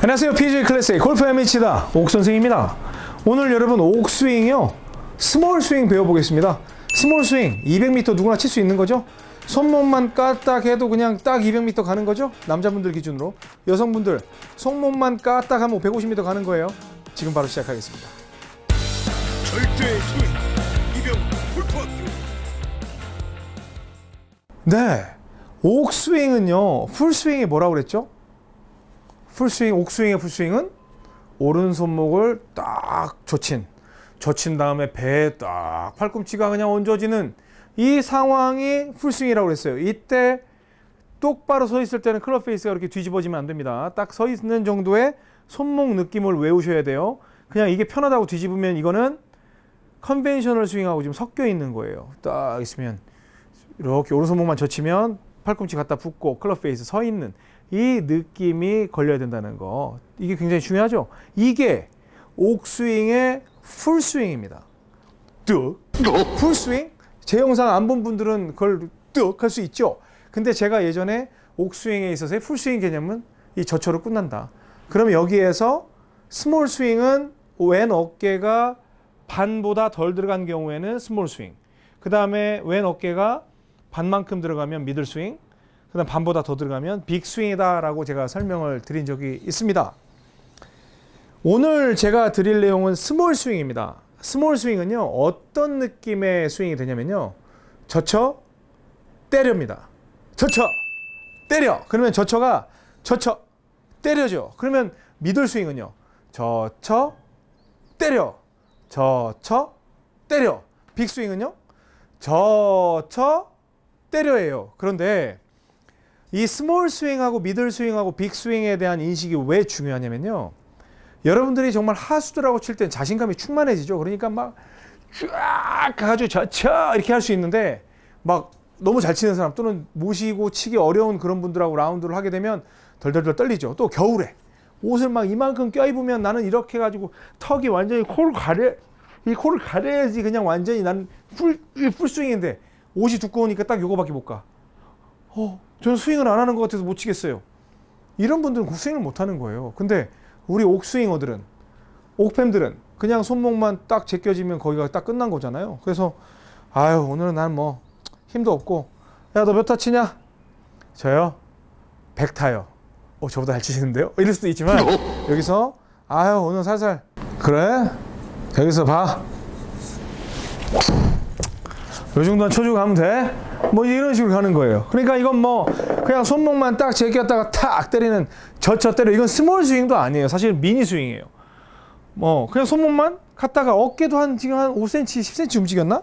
안녕하세요. PGA class A 골프 MH다. 옥 선생입니다. 오늘 여러분 옥 스윙이요. small 스윙 배워보겠습니다. small 스윙 200m 누구나 칠 수 있는 거죠? 손목만 까딱 해도 그냥 딱 200m 가는 거죠? 남자분들 기준으로. 여성분들 손목만 까딱 하면 150m 가는 거예요. 지금 바로 시작하겠습니다. 절대 스윙 이병옥 골프학교 네. 옥 스윙은요. 풀 스윙이 뭐라고 그랬죠? 풀스윙, 옥스윙의 풀스윙은 오른 손목을 딱 젖힌, 젖힌 다음에 배에 딱 팔꿈치가 그냥 얹어지는 이 상황이 풀스윙이라고 그랬어요. 이때 똑바로 서 있을 때는 클럽 face가 그렇게 뒤집어지면 안 됩니다. 딱 서 있는 정도의 손목 느낌을 외우셔야 돼요. 그냥 이게 편하다고 뒤집으면 이거는 conventional 스윙하고 지금 섞여 있는 거예요. 딱 있으면 이렇게 오른손목만 젖히면 팔꿈치 갖다 붙고 클럽 face 서 있는 이 느낌이 걸려야 된다는 거. 이게 굉장히 중요하죠. 이게 옥스윙의 풀스윙입니다. 뚝. 풀스윙? 제 영상 안 본 분들은 그걸 뚝 할 수 있죠. 근데 제가 예전에 옥스윙에 있어서의 풀스윙 개념은 이 젖혀로 끝난다. 그러면 여기에서 small 스윙은 왼 어깨가 반보다 덜 들어간 경우에는 small 스윙. 그 다음에 왼 어깨가 반만큼 들어가면 middle 스윙. 그다음 반보다 더 들어가면 big 스윙이다라고 제가 설명을 드린 적이 있습니다. 오늘 제가 드릴 내용은 small 스윙입니다. small 스윙은요 어떤 느낌의 스윙이 되냐면요 젖혀 때려입니다. 젖혀 때려 그러면 젖혀가 젖혀 때려죠. 그러면 middle 스윙은요 젖혀 때려 젖혀 때려 big 스윙은요 젖혀 때려예요. 그런데 이 small 스윙하고 middle 스윙하고 big 스윙에 대한 인식이 왜 중요하냐면요. 여러분들이 정말 하수들하고 칠 땐 자신감이 충만해지죠. 그러니까 막 쫙 가가지고 저쳐 이렇게 할 수 있는데 막 너무 잘 치는 사람 또는 모시고 치기 어려운 그런 분들하고 라운드를 하게 되면 덜덜덜 떨리죠. 또 겨울에 옷을 막 이만큼 껴입으면 나는 이렇게 해가지고 턱이 완전히 코를 가려 이 코를 가려야지 그냥 완전히 나는 풀, 풀스윙인데 옷이 두꺼우니까 딱 요거밖에 못 가. 어, 저는 스윙을 안 하는 것 같아서 못 치겠어요. 이런 분들은 스윙을 못 하는 거예요. 근데 우리 옥스윙어들은, 옥팸들은 그냥 손목만 딱 제껴지면 거기가 딱 끝난 거잖아요. 그래서, 아유, 오늘은 난 뭐, 힘도 없고, 야, 너 몇 타 치냐? 저요? 100타요. 어, 저보다 잘 치시는데요? 이럴 수도 있지만, 여기서, 아유, 오늘 살살. 그래? 여기서 봐. 요 정도는 쳐주고 가면 돼? 뭐 이런 식으로 가는 거예요. 그러니까 이건 뭐 그냥 손목만 딱 제꼈다가 탁 때리는 젖혀 때려. 이건 small 스윙도 아니에요. 사실 미니 스윙이에요. 뭐 그냥 손목만 갔다가 어깨도 한 지금 한 5cm, 10cm 움직였나?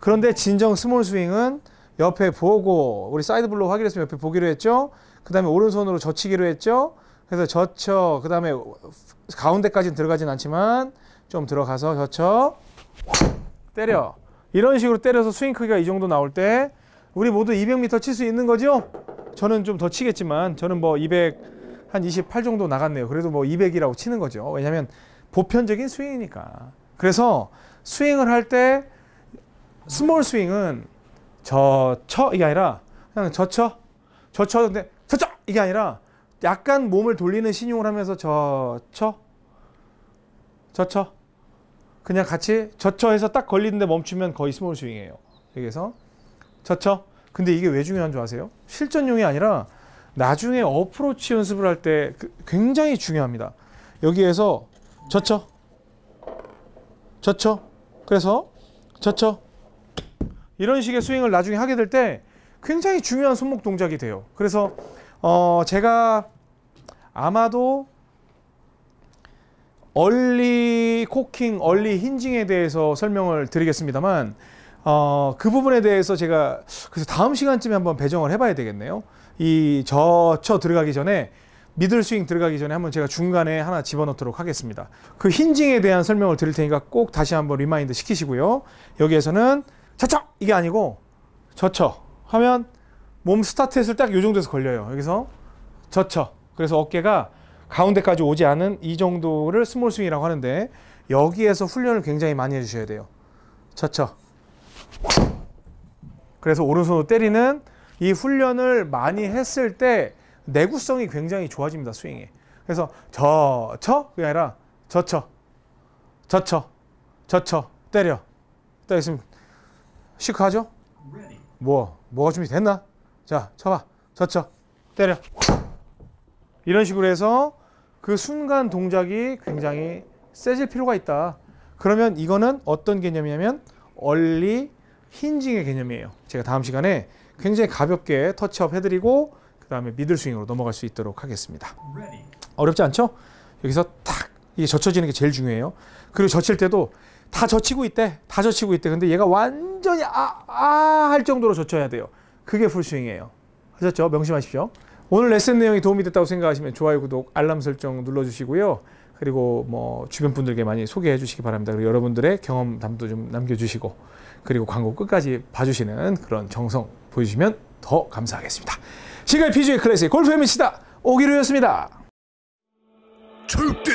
그런데 진정 small 스윙은 옆에 보고 우리 side blow 확인했으면 옆에 보기로 했죠. 그다음에 오른손으로 젖히기로 했죠. 그래서 젖혀 그다음에 가운데까지는 들어가진 않지만 좀 들어가서 젖혀 때려. 이런 식으로 때려서 스윙 크기가 이 정도 나올 때 우리 모두 200m 칠 수 있는 거죠? 저는 좀 더 치겠지만 저는 뭐 200, 한 28 정도 나갔네요. 그래도 뭐 200이라고 치는 거죠. 왜냐하면 보편적인 스윙이니까. 그래서 스윙을 할 때 small 스윙은 젖혀 이게 아니라 그냥 젖혀 젖혀 근데 젖혀 이게 아니라 약간 몸을 돌리는 시늉을 하면서 젖혀 젖혀 그냥 같이 젖혀해서 딱 걸리는데 멈추면 거의 small 스윙이에요. 여기서 젖혀. 근데 이게 왜 중요한 줄 아세요? 실전용이 아니라 나중에 어프로치 연습을 할 때 굉장히 중요합니다. 여기에서 저쳐. 저쳐. 그래서 저쳐. 이런 식의 스윙을 나중에 하게 될 때 굉장히 중요한 손목 동작이 돼요. 그래서 어 제가 아마도 얼리 코킹, 얼리 힌징에 대해서 설명을 드리겠습니다만 어, 그 부분에 대해서 제가 그래서 다음 시간쯤에 한번 배정을 해봐야 되겠네요. 이 젖혀 들어가기 전에 middle 스윙 들어가기 전에 한번 제가 중간에 하나 집어넣도록 하겠습니다. 그 hinging에 대한 설명을 드릴 테니까 꼭 다시 한번 remind 시키시고요. 여기에서는 젖혀 이게 아니고 젖혀 하면 몸 스타트했을 딱 요 정도에서 걸려요. 여기서 젖혀 그래서 어깨가 가운데까지 오지 않은 이 정도를 small 스윙이라고 하는데 여기에서 훈련을 굉장히 많이 해주셔야 돼요. 쳤죠. 그래서 오른손으로 때리는 이 훈련을 많이 했을 때 내구성이 굉장히 좋아집니다. 스윙에. 그래서 저쳐 그게 아니라 저쳐 저쳐 저쳐 때려 때렸으면 시크하죠? 뭐 뭐가 준비됐나? 자 쳐봐 저쳐 때려 이런 식으로 해서 그 순간 동작이 굉장히 세질 필요가 있다. 그러면 이거는 어떤 개념이냐면 얼리 힌징의 개념이에요. 제가 다음 시간에 굉장히 가볍게 터치업 해드리고 그 다음에 미들 스윙으로 넘어갈 수 있도록 하겠습니다. 어렵지 않죠? 여기서 탁 이게 젖혀지는 게 제일 중요해요. 그리고 젖힐 때도 다 젖히고 있대, 다 젖히고 있대. 근데 얘가 완전히 아 아 할 정도로 젖혀야 돼요. 그게 풀스윙이에요. 하셨죠? 명심하십시오. 오늘 레슨 내용이 도움이 됐다고 생각하시면 좋아요, 구독, 알람 설정 눌러주시고요. 그리고 뭐 주변 분들께 많이 소개해 주시기 바랍니다. 그리고 여러분들의 경험담도 좀 남겨주시고 그리고 광고 끝까지 봐주시는 그런 정성 보여주시면 더 감사하겠습니다. 지금까지 PGA 클래스의 골프 해미치다 오기루였습니다. 절대